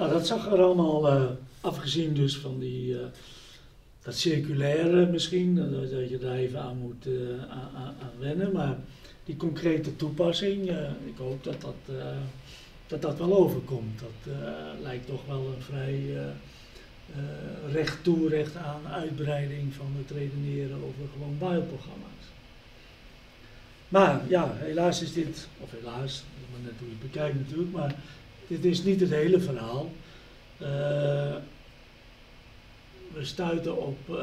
Nou, dat zag er allemaal, uh, afgezien dus van die, uh, dat circulaire misschien, dat, dat, je daar even aan moet uh, aan, aan, wennen, maar die concrete toepassing, ik hoop dat dat, dat dat wel overkomt. Dat lijkt toch wel een vrij recht toe, recht aan uitbreiding van het redeneren over gewoon buielprogramma's. Maar ja, helaas is dit, of helaas, maar net hoe je het bekijkt natuurlijk, maar dit is niet het hele verhaal. Uh, we stuiten op uh,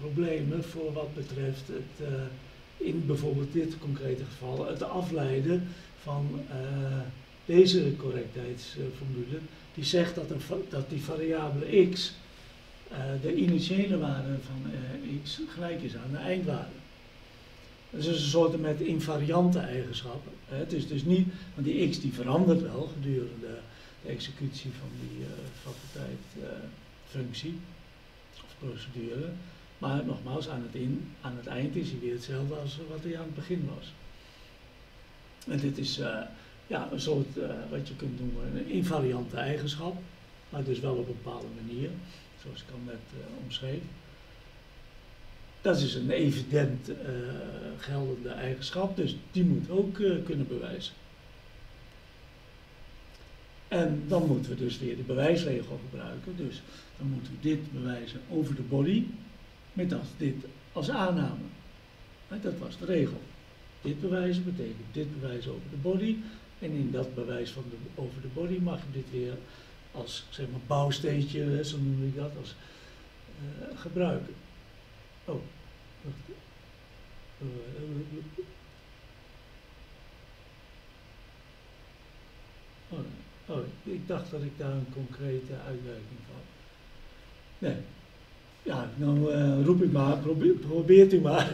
problemen voor wat betreft het, uh, in bijvoorbeeld dit concrete geval, het afleiden van deze correctheidsformule, die zegt dat, een, dat die variabele x, de initiële waarde van x, gelijk is aan de eindwaarde. Dat is een soort met invariante eigenschappen. Het is dus niet, want die x die verandert wel gedurende de executie van die uh, uh, functie of procedure. Maar nogmaals, aan het, in, aan het eind is hij weer hetzelfde als wat hij aan het begin was. En dit is uh, ja, een soort, wat je kunt noemen, een invariante eigenschap. Maar dus wel op een bepaalde manier, zoals ik al net omschreef. Dat is een evident uh, geldende eigenschap, dus die moet ook uh, kunnen bewijzen. En dan moeten we dus weer de bewijsregel gebruiken. Dus dan moeten we dit bewijzen over de body, met als dit als aanname. Dat was de regel. Dit bewijzen betekent dit bewijzen over de body. En in dat bewijs van de, over de body mag je dit weer als zeg maar, bouwsteentje, zo noem ik dat, als, uh, gebruiken. Oh, Oh, oh, ik dacht dat ik daar een concrete uitwerking van. Nee. Ja, nou roep ik maar, probeer, probeert u maar.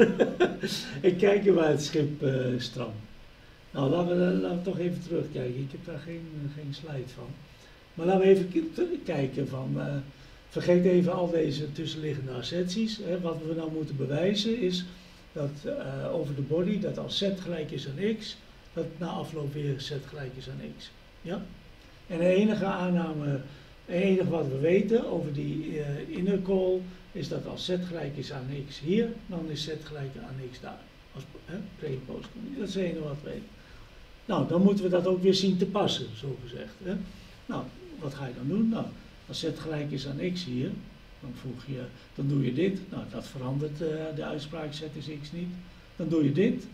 ik kijk er waar het schip uh. Nou, laten we, toch even terugkijken. Ik heb daar geen, geen slide van. Maar laten we even kijken van... Vergeet even al deze tussenliggende asserties. Hè. Wat we nou moeten bewijzen is dat uh, over de body, dat als z gelijk is aan x, dat na afloop weer z gelijk is aan x. Ja? En de enige aanname, het enige wat we weten over die uh, inner call, is dat als z gelijk is aan x hier, dan is z gelijk aan x daar. Als pre- en post. Dat is het enige wat we weten. Nou, dan moeten we dat ook weer zien te passen, zo gezegd. Hè. Nou, wat ga je dan doen? Nou, als z gelijk is aan x hier, dan, voeg je, dan doe je dit. Nou, dat verandert uh, de uitspraak z is x niet. Dan doe je dit.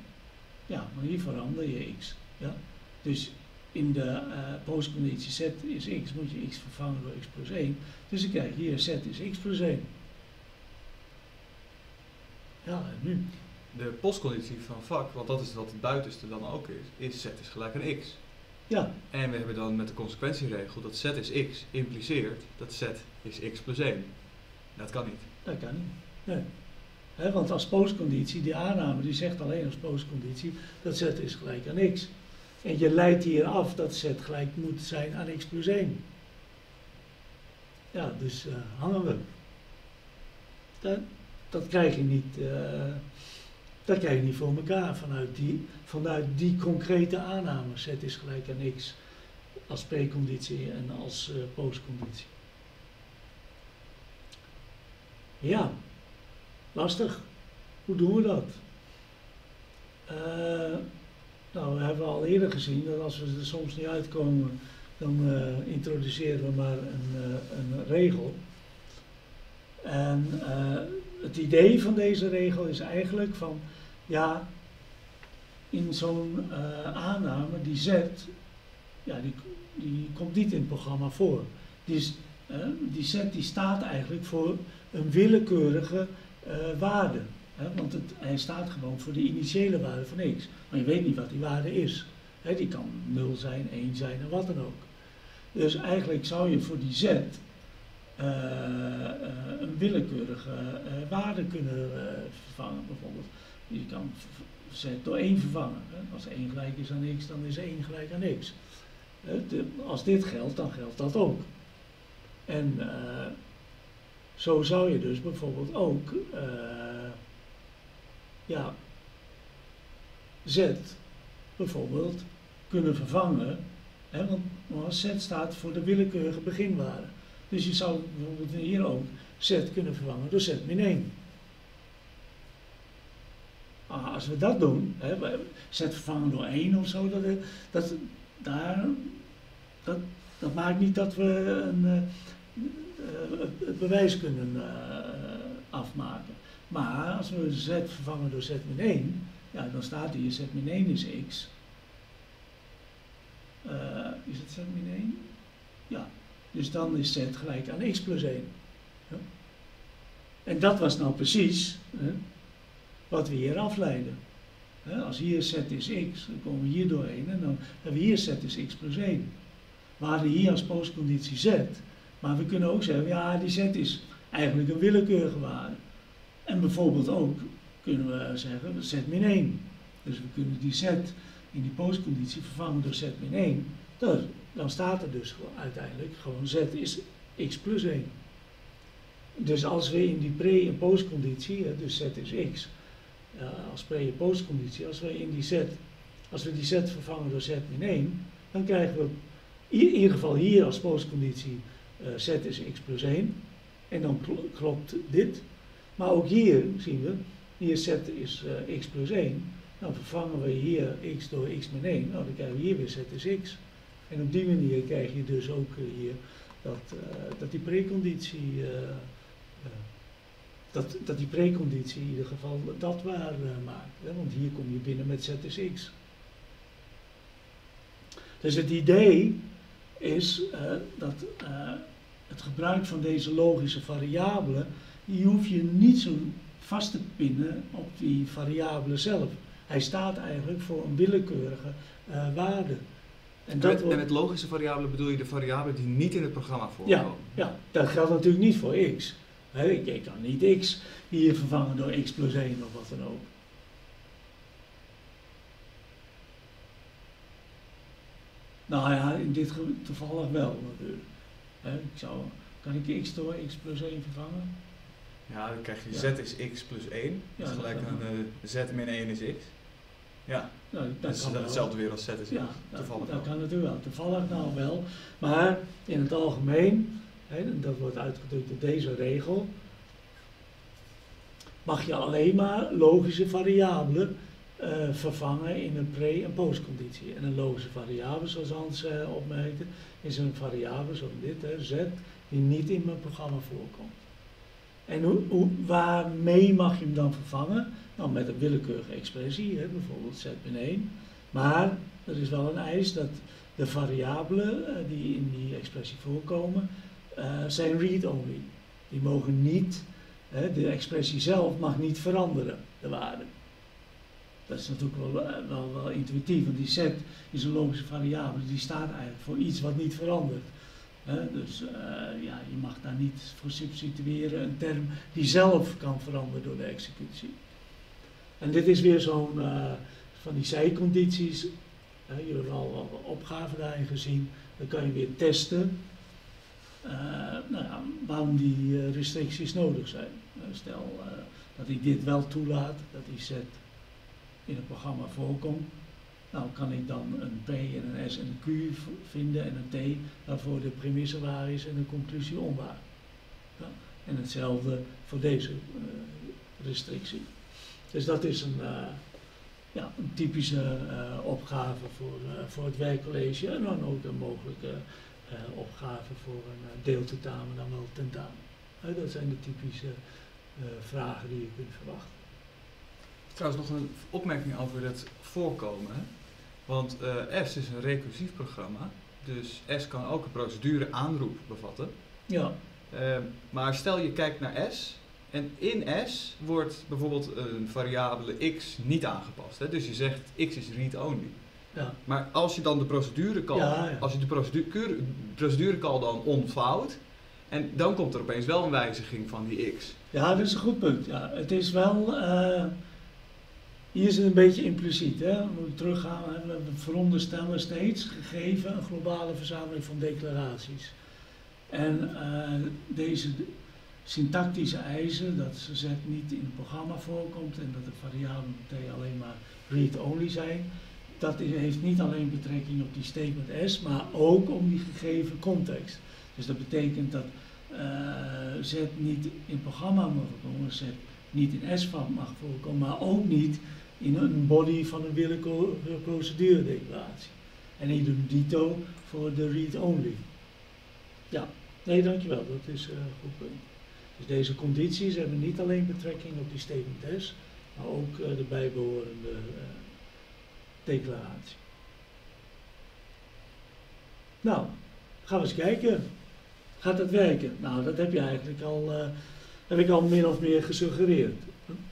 Ja, maar hier verander je x. Ja? Dus in de uh, postconditie z is x, moet je x vervangen door x plus 1. Dus ik krijg hier z is x plus 1. Ja, en nu? De postconditie van vak, want dat is wat het buitenste dan ook is, is z is gelijk aan x. Ja. En we hebben dan met de consequentieregel dat z is x impliceert dat z is x plus 1. Dat kan niet. Dat kan niet. Nee. He, want als postconditie, die aanname, die zegt alleen als postconditie dat z is gelijk aan x. En je leidt hier af dat z gelijk moet zijn aan x plus 1. Ja, dus uh, hangen we. Dat, dat krijg je niet. Uh, dat krijg je niet voor elkaar vanuit die, vanuit die concrete aanname. Z is gelijk aan x als preconditie en als uh, postconditie. Ja, lastig. Hoe doen we dat? Uh, nou, we hebben al eerder gezien dat als we er soms niet uitkomen, dan uh, introduceren we maar een, een regel. En het idee van deze regel is eigenlijk van, ja, in zo'n aanname, die z, ja, die, die komt niet in het programma voor. Die, is, die z die staat eigenlijk voor een willekeurige uh, waarde. Hè? Want het, hij staat gewoon voor de initiële waarde van x. Maar je weet niet wat die waarde is. Hè? Die kan 0 zijn, 1 zijn en wat dan ook. Dus eigenlijk zou je voor die z een willekeurige waarde kunnen vervangen. Bijvoorbeeld, je kan z door 1 vervangen. Als 1 gelijk is aan x, dan is 1 gelijk aan x. Als dit geldt, dan geldt dat ook. En zo zou je dus bijvoorbeeld ook uh, ja, z bijvoorbeeld kunnen vervangen Hè, want z staat voor de willekeurige beginwaarde. Dus je zou bijvoorbeeld hier ook z kunnen vervangen door z min 1. Als we dat doen, hè, z vervangen door 1 of zo, dat, dat, daar, dat, dat maakt niet dat we een, uh, het bewijs kunnen afmaken. Maar als we z vervangen door z min 1, ja, dan staat hier z min 1 is x. Uh, is het z min 1? Ja, dus dan is z gelijk aan x plus 1. Ja. En dat was nou precies hè, wat we hier afleiden. Als hier z is x, dan komen we hier doorheen en dan hebben we hier z is x plus 1. We hadden hier als postconditie z, maar we kunnen ook zeggen, ja, die z is eigenlijk een willekeurige waarde. En bijvoorbeeld ook kunnen we zeggen z min 1. Dus we kunnen die z in die postconditie vervangen door z min 1. Dus, dan staat er dus uiteindelijk gewoon z is x plus 1. Dus als we in die pre- en postconditie, dus z is x, als pre- en postconditie, als we in die z, als we die z vervangen door z min 1, dan krijgen we in ieder geval hier als postconditie z is x plus 1. En dan klopt dit. Maar ook hier zien we, hier z is uh, x plus 1. Dan vervangen we hier x door x min 1. Nou, dan krijgen we hier weer z is x. En op die manier krijg je dus ook uh, hier dat, dat die preconditie, dat, dat die preconditie in ieder geval dat waar maakt. Hè? Want hier kom je binnen met z is x. Dus het idee is dat het gebruik van deze logische variabelen, die hoef je niet zo vast te pinnen op die variabele zelf. Hij staat eigenlijk voor een willekeurige waarde. En, dat met, en met logische variabelen bedoel je de variabelen die niet in het programma voorkomen? Ja, ja dat geldt natuurlijk niet voor x. Je kan niet x hier vervangen door x plus 1 of wat dan ook. Nou ja, in dit geval toevallig wel natuurlijk. He, ik zou, kan ik x door x plus 1 vervangen? Ja, dan krijg je z is x plus 1. Ja, dat is gelijk aan uh, z min 1 is x. Ja, nou, dat, is hetzelfde weer als z is ja, toevallig dat, dat kan natuurlijk wel. Toevallig nou wel. Maar in het algemeen, hè, dat wordt uitgedrukt door deze regel, mag je alleen maar logische variabelen uh, vervangen in een pre- en postconditie. En een logische variabele, zoals Hans uh, opmerkte, is een variabele zoals dit, hè, z, die niet in mijn programma voorkomt. En hoe, hoe, waarmee mag je hem dan vervangen? Nou, met een willekeurige expressie, hè, bijvoorbeeld z min 1. Maar er is wel een eis dat de variabelen uh, die in die expressie voorkomen, uh, zijn read-only. Die mogen niet, uh, de expressie zelf mag niet veranderen, de waarde. Dat is natuurlijk wel, wel, wel intuïtief, want die z is een logische variabele, die staat eigenlijk voor iets wat niet verandert. dus ja, je mag daar niet voor substitueren een term die zelf kan veranderen door de executie. En dit is weer zo'n van die zijcondities. Uh, jullie hebben al opgaven daarin gezien. Dan kan je weer testen nou ja, waarom die restricties nodig zijn. stel dat hij dit wel toelaat, dat die set in het programma voorkomt. Nou, kan ik dan een P en een S en een Q vinden en een T waarvoor de premisse waar is en de conclusie onwaar. Ja, en hetzelfde voor deze restrictie. Dus dat is een, ja, een typische opgave voor, voor het werkcollege en dan ook een mogelijke opgave voor een deeltentamen dan wel tentamen. dat zijn de typische vragen die je kunt verwachten. Trouwens, nog een opmerking over het voorkomen. Hè? Want S is een recursief programma, dus S kan ook een procedure aanroep bevatten. Ja. maar stel je kijkt naar S, en in S wordt bijvoorbeeld een variabele x niet aangepast. Hè? Dus je zegt x is read-only. Ja. Maar als je dan de procedure call, ja, ja. als je de procedure, procedure call dan ontvouwt, en dan komt er opeens wel een wijziging van die x. Ja, dat is een goed punt. Ja, het is wel, uh, hier is het een beetje impliciet. Hè? We moeten teruggaan, we veronderstellen steeds, gegeven een globale verzameling van declaraties. En uh, deze syntactische eisen, dat ze z niet in het programma voorkomt en dat de variabelen alleen maar read-only zijn, dat heeft niet alleen betrekking op die statement S, maar ook om die gegeven context. Dus dat betekent dat uh, Z niet in programma mag voorkomen, Z niet in S-vat mag voorkomen, maar ook niet in een body van een willekeurige proceduredeclaratie. En ik doe dito voor de read-only. Ja, nee, dankjewel, dat is uh, een goed punt. Dus deze condities hebben niet alleen betrekking op die statement S, maar ook uh, de bijbehorende declaratie. Nou, gaan we eens kijken. Gaat het werken? Nou, dat heb je eigenlijk al, uh, heb ik al min of meer gesuggereerd.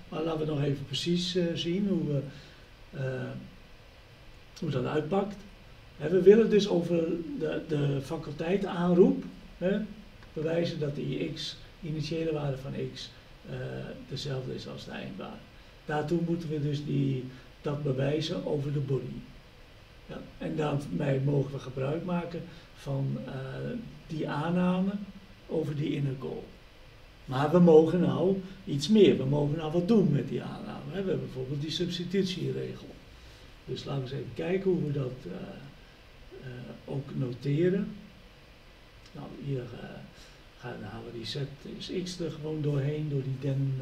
Maar laten we nog even precies uh, zien hoe, uh, hoe dat uitpakt. we willen dus over de, de faculteit aanroep bewijzen dat de x, initiële waarde van x, dezelfde is als de eindwaarde. Daartoe moeten we dus die dat bewijzen over de body. Ja, en daarmee mogen we gebruik maken van uh, die aanname over die inner goal. Maar we mogen nou iets meer, we mogen nou wat doen met die aanname. We hebben bijvoorbeeld die substitutieregel. Dus laten we eens even kijken hoe we dat uh, uh, ook noteren. Nou, hier gaan, halen we die z is x er gewoon doorheen, door die den,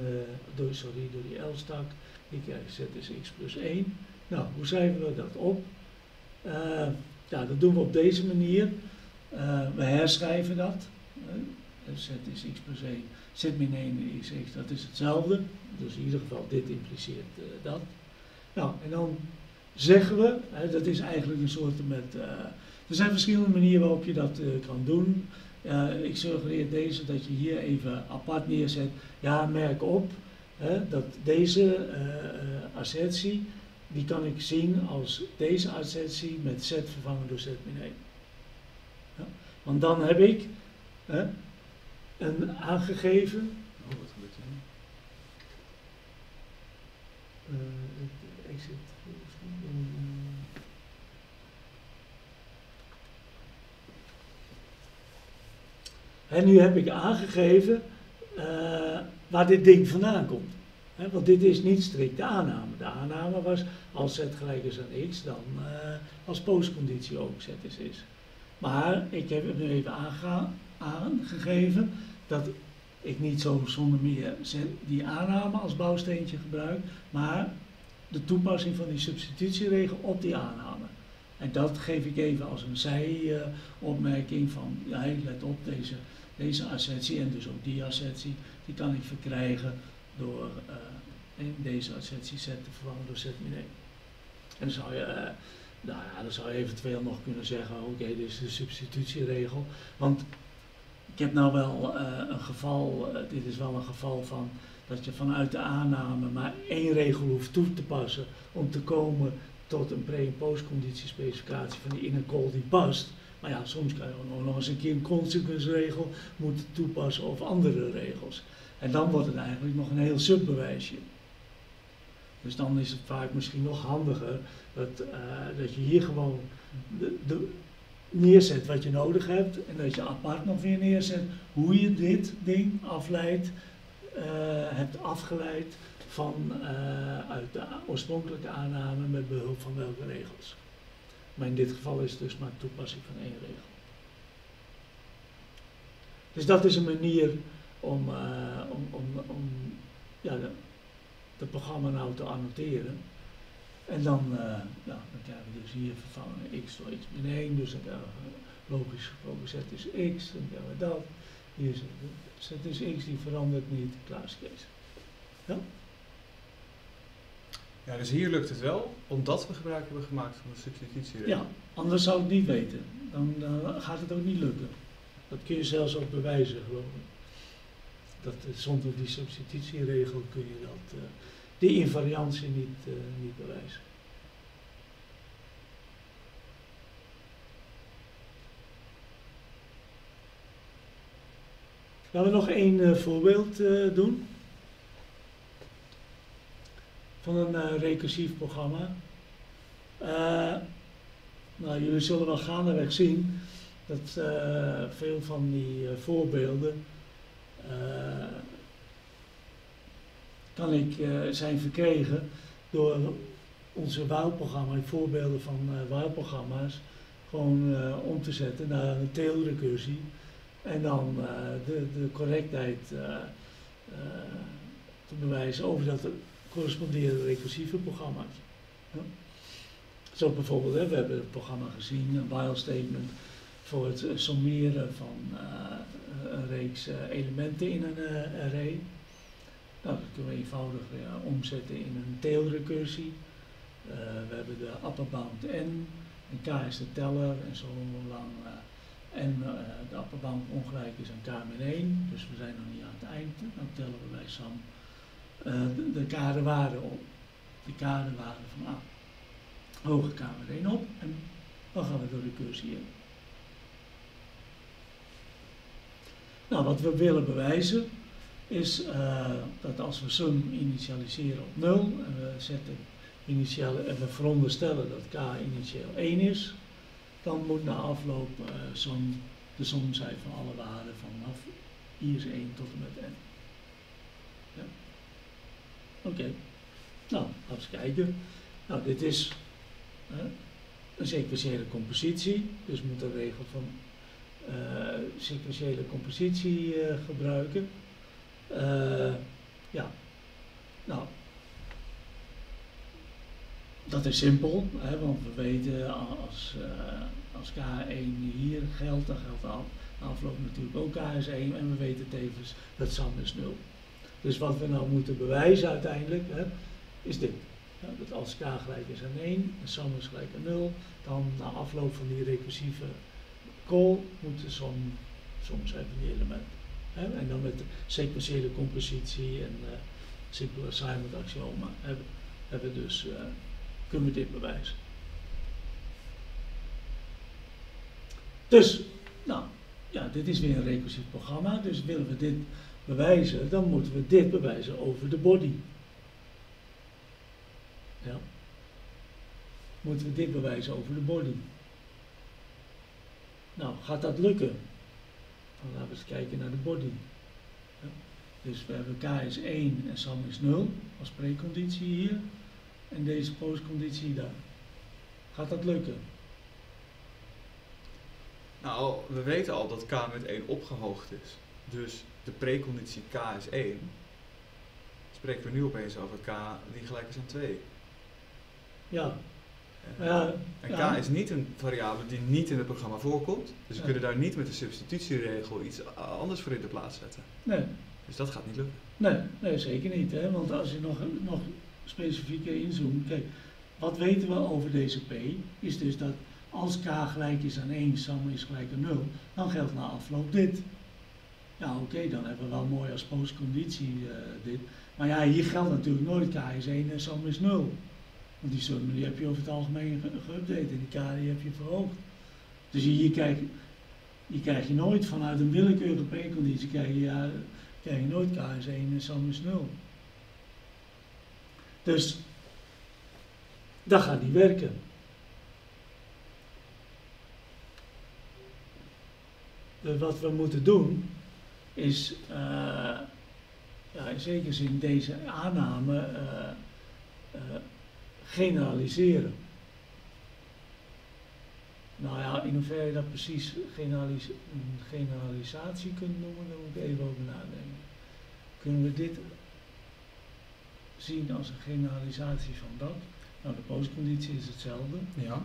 door, sorry, door die L-stak. Ik krijg z is x plus 1. Nou, hoe schrijven we dat op? Uh, ja, dat doen we op deze manier. Uh, we herschrijven dat. Uh, z is x plus 1, z min 1 is x, dat is hetzelfde. Dus in ieder geval, dit impliceert dat. Nou, en dan zeggen we, dat is eigenlijk een soort met. er zijn verschillende manieren waarop je dat kan doen. ik suggereer deze dat je hier even apart neerzet. Ja, merk op dat deze uh, assertie, die kan ik zien als deze assertie met z vervangen door z min 1. Ja? Want dan heb ik een aangegeven. Oh, wat gebeurt er nu? Uh. En nu heb ik aangegeven waar dit ding vandaan komt. want dit is niet strikt de aanname. De aanname was als z gelijk is aan x, dan uh, als postconditie ook z is x. Maar ik heb het nu even aangegeven dat ik niet zo zonder meer die aanname als bouwsteentje gebruik, maar de toepassing van die substitutieregel op die aanname. En dat geef ik even als een zijopmerking van, ja, let op, deze, deze assertie en dus ook die assertie, die kan ik verkrijgen door uh, deze assertie z te vervangen door z min 1. En dan zou je, uh, nou ja, dan zou je eventueel nog kunnen zeggen, oké, dit is de substitutieregel. Want ik heb nou wel uh, een geval, dit is wel een geval van dat je vanuit de aanname maar één regel hoeft toe te passen om te komen tot een pre- en postconditiespecificatie van die inner call die past. Maar ja, soms kan je nog eens een keer een consequence-regel moeten toepassen of andere regels. En dan wordt het eigenlijk nog een heel subbewijsje. Dus dan is het vaak misschien nog handiger dat, uh, dat je hier gewoon de, de, neerzet wat je nodig hebt en dat je apart nog weer neerzet hoe je dit ding afleidt, uh, hebt afgeleid van, uh, uit de oorspronkelijke aanname met behulp van welke regels. Maar in dit geval is het dus maar toepassing van één regel. Dus dat is een manier om, uh, om, om, om ja, de, programma nou te annoteren. En dan, uh, ja, dan krijgen we dus hier vervangen x door x min 1, dus dan krijgen we logisch gesproken z is x, dan krijgen we dat. Hier is z is x, die verandert niet, klaar is. Ja? Ja, dus hier lukt het wel, omdat we gebruik hebben gemaakt van de substitutieregel. Ja, anders zou ik het niet weten. Dan gaat het ook niet lukken. Dat kun je zelfs ook bewijzen, geloof ik. Dat, zonder die substitutieregel kun je dat, uh, die invariantie niet, uh, niet bewijzen. Laten we nog één voorbeeld doen van een uh, recursief programma. Uh, nou, jullie zullen wel gaandeweg zien dat uh, veel van die voorbeelden kan ik, zijn verkregen door onze WOW-programma, voorbeelden van WOW-programma's, gewoon om te zetten naar een teelrecursie. En dan de, de correctheid te bewijzen over dat corresponderende recursieve programma's. Ja. Zo bijvoorbeeld, hè, we hebben het programma gezien, een while statement voor het sommeren van een reeks elementen in een array. Nou, dat kunnen we eenvoudig omzetten in een tailrecursie. Uh, we hebben de upper bound n, en k is de teller en zolang uh, n uh, de upper bound ongelijk is aan k min 1, dus we zijn nog niet aan het eind, dan tellen we bij SAM de, de kaderwaarde op. De kaderwaarde van A. Hoge k min 1 op en dan gaan we de recursie in. Nou, wat we willen bewijzen is uh, dat als we sum initialiseren op 0 en we zetten initiale, en we veronderstellen dat k initieel 1 is, dan moet na afloop uh, som, de som zijn van alle waarden vanaf i is 1 tot en met n. Oké, nou, laten we kijken. Nou, dit is uh, een sequentiële compositie, dus we moeten de regel van uh, sequentiële compositie gebruiken. Uh, ja, nou, dat is simpel, hè, want we weten als, als K1 hier geldt, dan geldt de afloop natuurlijk ook K is 1 en we weten tevens dat SAM is 0. Dus wat we nou moeten bewijzen uiteindelijk, hè, is dit. Ja, dat als K gelijk is aan 1 en SAM is gelijk aan 0, dan na afloop van die recursieve call moet de som, som zijn die elementen. En dan met sequentiële compositie en uh, simpele assignment axioma hebben, hebben dus, uh, kunnen we dit bewijzen. Dus, nou, ja, dit is weer een recursief programma, dus willen we dit bewijzen, dan moeten we dit bewijzen over de body. Ja. Moeten we dit bewijzen over de body. Nou, gaat dat lukken? Dan laten we eens kijken naar de body. Dus we hebben k is 1 en sam is 0 als preconditie hier. En deze postconditie daar. Gaat dat lukken? Nou, we weten al dat k met 1 opgehoogd is. Dus de preconditie k is 1. Spreken we nu opeens over k die gelijk is aan 2. Ja, ja, en k is niet een variabele die niet in het programma voorkomt. Dus we kunnen daar niet met de substitutieregel iets anders voor in de plaats zetten. Nee. Dus dat gaat niet lukken. Nee, nee zeker niet. Hè? Want als je nog, nog specifieker inzoomt, kijk, wat weten we over deze p? Is dus dat als k gelijk is aan 1, sam is gelijk aan 0, dan geldt na afloop dit. Ja, oké, dan hebben we wel mooi als postconditie uh, dit. Maar ja, hier geldt natuurlijk nooit k is 1 en sam is 0. Want die summen die heb je over het algemeen geüpdate en die KD heb je verhoogd. Dus hier krijg, hier krijg je nooit vanuit een willekeurige preconditie, krijg je, ja, krijg je nooit KS1 en SAM is 0. Dus dat gaat niet werken. Dus wat we moeten doen is, uh, ja, in zekere zin deze aanname uh, generaliseren. Nou ja, in hoeverre je dat precies generalis generalisatie kunt noemen, daar moet ik even over nadenken. Kunnen we dit zien als een generalisatie van dat? Nou, de postconditie is hetzelfde. Ja.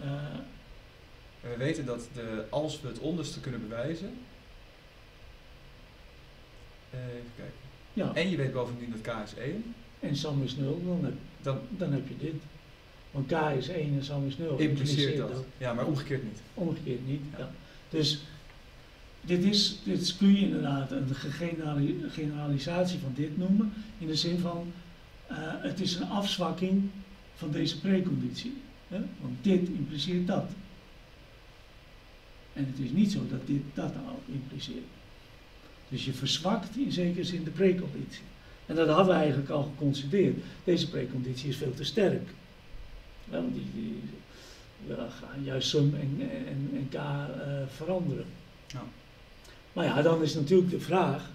Uh, we weten dat de, als we het onderste kunnen bewijzen. Even kijken. Ja. En je weet bovendien dat k is 1 en sam is 0, dan heb, dan, dan heb je dit. Want k is 1 en sam is 0. Impliceert dat. dat. Ja, maar omgekeerd niet. Omgekeerd niet, ja. ja. Dus dit, is, dit kun je inderdaad een generalisatie van dit noemen. In de zin van, uh, het is een afzwakking van deze preconditie. Hè? Want dit impliceert dat. En het is niet zo dat dit dat nou impliceert. Dus je verzwakt in zekere zin de preconditie. En dat hadden we eigenlijk al geconstateerd. Deze preconditie is veel te sterk. Wel, die, die, we gaan juist sum en, en, en k uh, veranderen. Ja. Maar ja, dan is natuurlijk de vraag,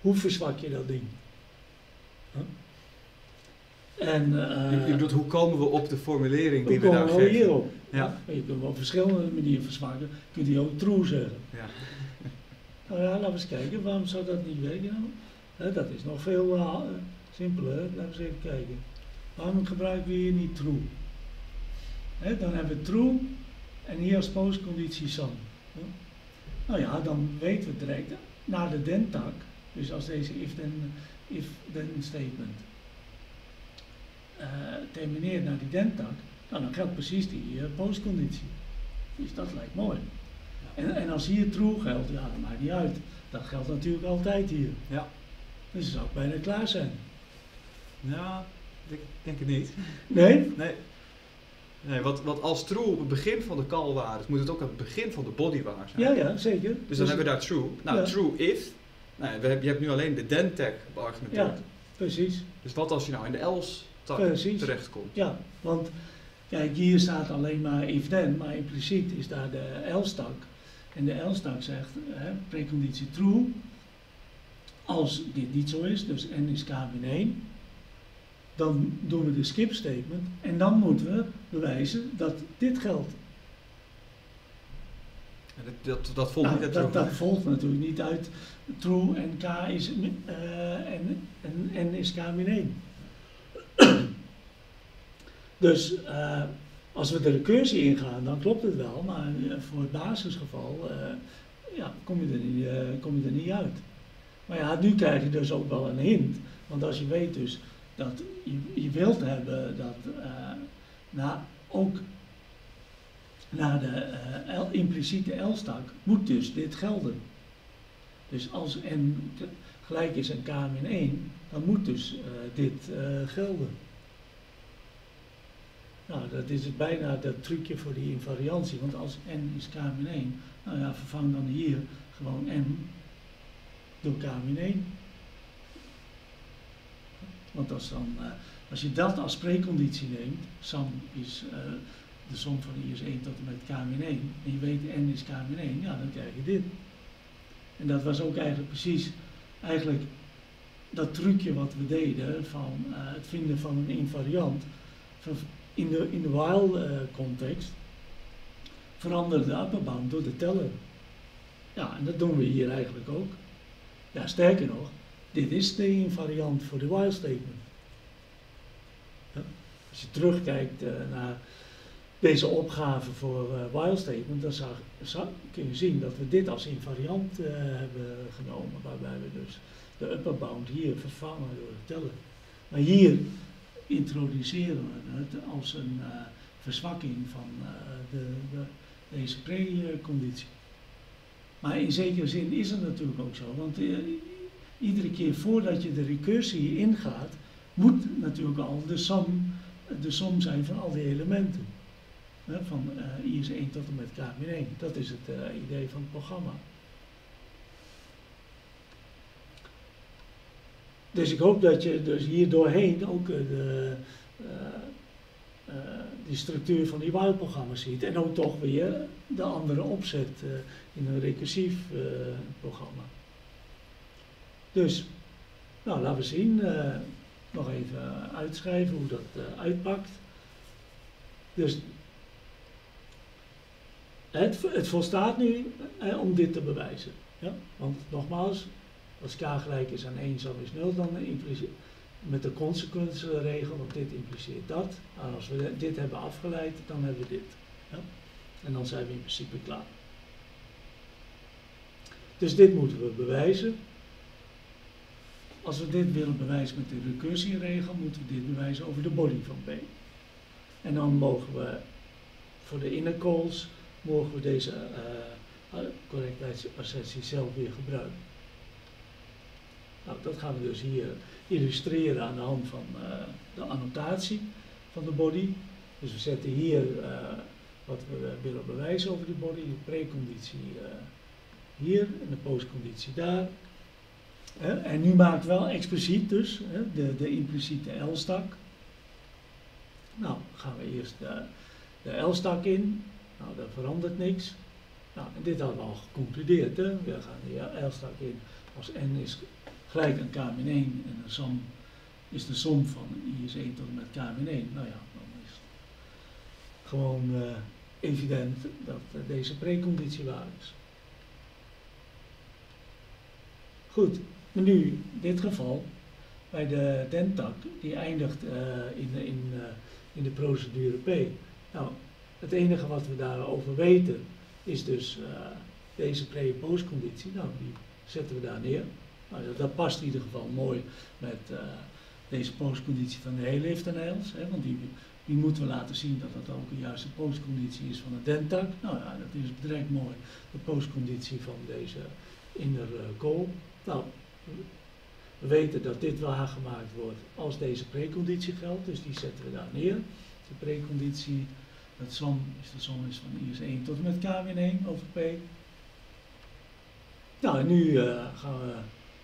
hoe verzwak je dat ding? Huh? En, eh, je, je bedoelt, hoe komen we op de formulering die we daar komen we geven? hierop? Ja. Ja, je kunt hem op verschillende manieren. Je kunt die ook true zeggen. Ja. Nou ja, laten we eens kijken, waarom zou dat niet werken nou? Dat is nog veel eh, simpeler. Laten we eens even kijken. Waarom gebruiken we hier niet true? Dan hebben we true en hier als postconditie some. Nou ja, dan weten we direct naar de then tak, dus als deze if-then if then statement eh, termineert naar die then tak, nou, dan geldt precies die eh, postconditie. Dus dat lijkt mooi. En, en als hier true geldt, ja, dat maakt niet uit. Dat geldt natuurlijk altijd hier. Ja. Dus het zou bijna klaar zijn. Ja, ik denk het niet. Nee? Nee. Nee, wat, wat als true het begin van de call waar is, moet het ook het begin van de body waar zijn. Ja, ja, zeker. Dus dan hebben we daar true. Nou, Ja. true if. Nou, we hebben, je hebt nu alleen de then tag beargumenteerd. Ja, precies. Dus wat als je nou in de else tag Precies. terechtkomt? Ja, want kijk, hier staat alleen maar if then, maar impliciet is daar de else tak. En de else tak zegt, hè, preconditie true, als dit niet zo is, dus n is k min 1, dan doen we de skip statement en dan moeten we bewijzen dat dit geldt. En dat, dat, dat volgt Nou, niet dat, dat volgt natuurlijk niet uit true en k is, eh, en, en n is k min 1. Dus eh, als we de recursie ingaan, dan klopt het wel, maar eh, voor het basisgeval eh, ja, kom, je er niet, kom je er niet uit. Maar ja, nu krijg je dus ook wel een hint, want als je weet dus dat je, wilt hebben dat na, ook naar de impliciete L-stak moet dus dit gelden. Dus als n gelijk is aan k min 1, dan moet dus dit gelden. Nou, dat is het bijna dat trucje voor die invariantie, want als n is k min 1, nou ja, vervang dan hier gewoon n door k min 1. Want als, dan, eh, als je dat als preconditie neemt, sam is eh, de som van i is 1 tot en met k min 1, en je weet n is k min 1, ja, dan krijg je dit. En dat was ook eigenlijk precies, eigenlijk dat trucje wat we deden van eh, het vinden van een invariant. Van, in de, in de eh, context veranderde de bound door de teller. Ja, en dat doen we hier eigenlijk ook. Ja, sterker nog, dit is de invariant voor de while statement. Als je terugkijkt eh, naar deze opgave voor eh while statement, dan kun je zien dat we dit als invariant hebben genomen, waarbij we dus de upper bound hier vervangen door de teller. Maar hier introduceren we het als een eh, verzwakking van eh, de, de, deze preconditie. Maar in zekere zin is het natuurlijk ook zo, want eh, iedere keer voordat je de recursie ingaat, moet natuurlijk al de som, de som zijn van al die elementen. Van eh i is 1 tot en met k min 1. Dat is het idee van het programma. Dus ik hoop dat je dus hier doorheen ook eh, de, eh, eh, die structuur van die while-programma's ziet. En ook toch weer de andere opzet in een recursief programma. Dus, nou laten we zien. nog even uitschrijven hoe dat uitpakt. Dus het, het volstaat nu om dit te bewijzen. Ja? Want nogmaals, als k gelijk is aan 1, zo is 0, dan met de consequentieregel, want dit impliceert dat. En als we dit hebben afgeleid, dan hebben we dit. Ja? En dan zijn we in principe klaar. Dus dit moeten we bewijzen. Als we dit willen bewijzen met de recursieregel, moeten we dit bewijzen over de body van B. En dan mogen we voor de inner calls mogen we deze uh, correctheidsassertie zelf weer gebruiken. Nou, dat gaan we dus hier illustreren aan de hand van uh, de annotatie van de body. Dus we zetten hier uh, wat we willen bewijzen over de body, de preconditie uh, hier en de postconditie daar. en nu maakt wel expliciet dus de, de impliciete L-stak. Nou, gaan we eerst de, de L-stak in. Nou, daar verandert niks. Nou, en dit hadden we al geconcludeerd. Hè? We gaan de L-stak in als n is gelijk aan k min 1 en een som is de som van IS1 tot en met KM1. Nou ja, dan is het gewoon uh, evident dat uh, deze preconditie waar is. Goed, nu dit geval bij de dentak, die eindigt uh, in, in, in de procedure P. Nou, het enige wat we daarover weten is dus deze pre- en postconditie. Nou, die zetten we daar neer. Nou, dat, past in ieder geval mooi met uh, deze postconditie van de hele Hè, want die, die moeten we laten zien dat dat ook een juiste postconditie is van de dentak. Nou ja, dat is direct mooi de postconditie van deze inner uh, goal. Nou, we weten dat dit waargemaakt wordt als deze preconditie geldt, dus die zetten we daar neer. De preconditie, dat som is de som is van IS1 tot en met K-1 over P. Nou, en nu uh, gaan we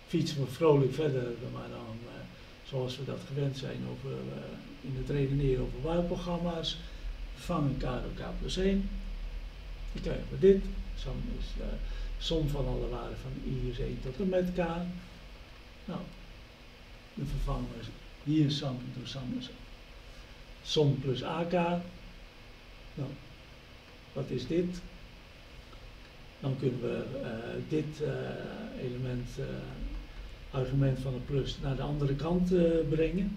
fietsen we vrolijk verder, maar dan uh, zoals we dat gewend zijn over, uh, in het redeneren over while-programma's. Vervangen k door k plus 1. Dan krijgen we dit. Som is de som van alle waarden van i is 1 tot en met k. Nou, dan vervangen we hier som door som is som plus ak. Nou, wat is dit? dan kunnen we dit element, argument van een plus, naar de andere kant brengen.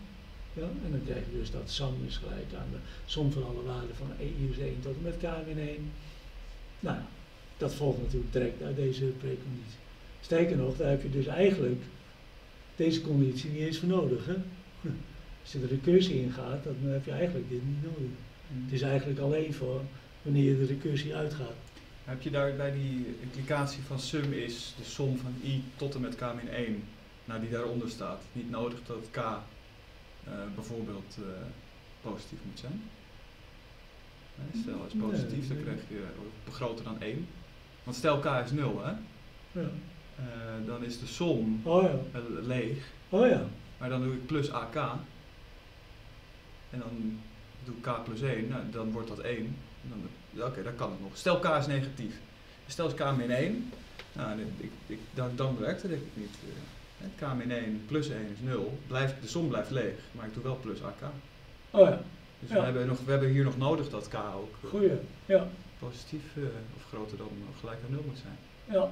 Ja? En dan krijg je dus dat SAM is gelijk aan de som van alle waarden van E is 1 tot en met K in 1. Nou, dat volgt natuurlijk direct uit deze preconditie. Sterker nog, daar heb je dus eigenlijk deze conditie niet eens voor nodig. Hè? Als je de recursie ingaat, dan heb je eigenlijk dit niet nodig. Mm. Het is eigenlijk alleen voor wanneer je de recursie uitgaat. Heb je daar bij die implicatie van sum is de som van i tot en met k min 1, nou die daaronder staat, niet nodig dat k uh, bijvoorbeeld uh, positief moet zijn? Nee, stel is positief, dan krijg je uh, groter dan 1. Want stel k is 0, hè? Ja. dan is de som oh, ja. leeg. Oh ja. Maar dan doe ik plus ak. En dan doe ik k plus 1, nou, dan wordt dat 1. Dan Oké, okay, dat kan het nog. Stel k is negatief. Stel is k min 1. Nou, ik, ik, dan, dan werkt het denk ik niet. K min 1 plus 1 is 0. Blijft, de som blijft leeg, maar ik doe wel plus ak. Oh ja. Dus ja. We, hebben nog, we hebben hier nog nodig dat k ook uh, Goeie, ja. positief uh, of groter dan of gelijk aan 0 moet zijn. Ja.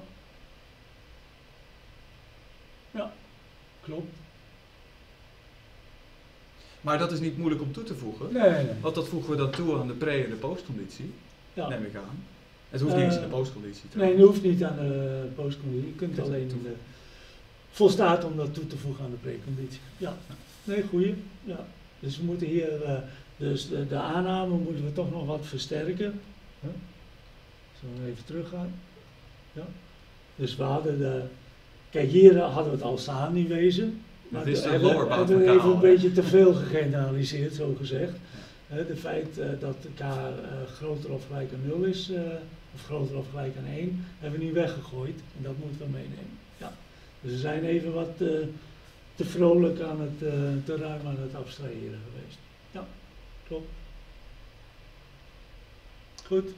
Ja, klopt. Maar dat is niet moeilijk om toe te voegen. Nee, nee. Want dat voegen we dan toe aan de pre- en de postconditie. Ja. Neem ik aan. Het hoeft niet eens in de eh, postconditie. Nee, het hoeft niet aan de postconditie. Je kunt alleen de, volstaat om dat toe te voegen aan de preconditie. Ja, nee, goeie. Ja. Dus we moeten hier, uh, dus de, de, aanname moeten we toch nog wat versterken. Huh? Zullen we even teruggaan? Ja. Dus we hadden de, kijk hier hadden we het al staan in wezen. Maar we hebben we even een beetje te veel gegeneraliseerd, zo gezegd. Het feit uh, dat k uh, groter of gelijk aan 0 is, of groter of gelijk aan 1, hebben we nu weggegooid. En dat moeten we meenemen. We zijn even wat te vrolijk aan het, te ruim aan het abstraheren geweest. Ja, klopt. Goed.